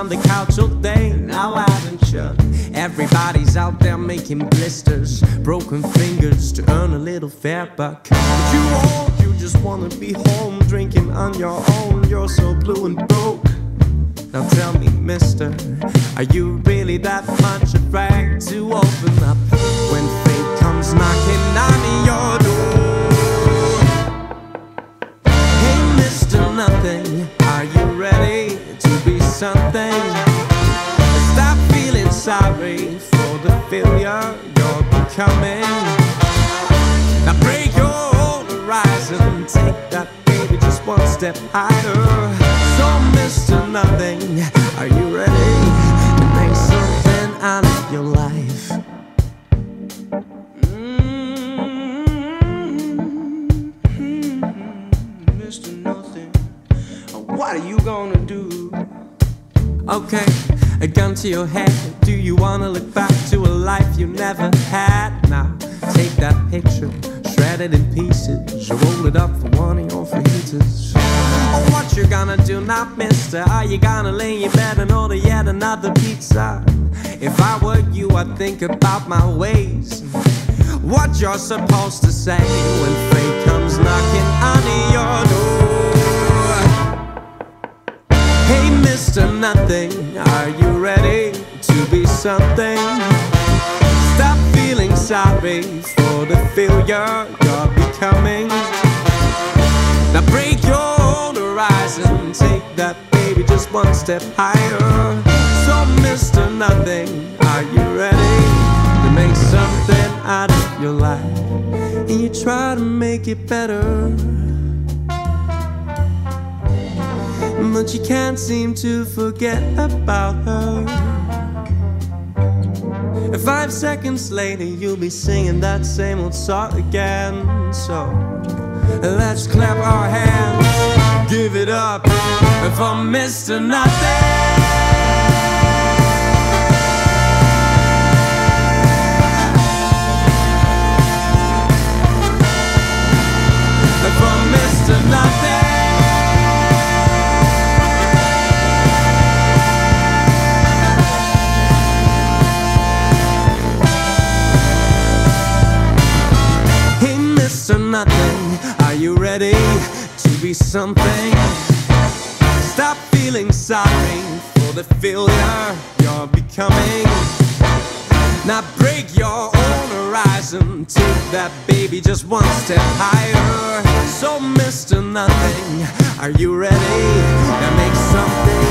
on the couch all day, now haven't you? Everybody's out there making blisters, broken fingers to earn a little fair buck. But you old, you just wanna be home, drinking on your own. You're so blue and broke. Now tell me, mister, are you really that much afraid to open up when fate comes knocking on your door? Hey, Mr. Nothing, are you ready to be something? Sorry for the failure you're becoming. Now break your own horizon, take that baby just one step higher. So, Mr. Nothing, are you ready to make something out of your life? Mm-hmm. Mr. Nothing, what are you gonna do? Okay, a gun to your head. Do you wanna look back to a life you never had? Now, take that picture, shred it in pieces, roll it up for one of your fajitas. Oh, what you gonna do now, mister? Are you gonna lay in bed and order yet another pizza? If I were you, I'd think about my ways. What you're supposed to say when Nothing, are you ready to be something? Stop feeling sorry for the failure you're becoming. Now break your own horizon, take that baby just one step higher. So, Mr. Nothing, are you ready to make something out of your life? And you try to make it better. But you can't seem to forget about her. Five seconds later, you'll be singing that same old song again. So let's clap our hands, give it up for Mr. Nothing. Are you ready to be something? Stop feeling sorry for the failure you're becoming. Now break your own horizon, take that baby just one step higher. So, Mr. Nothing, are you ready to make something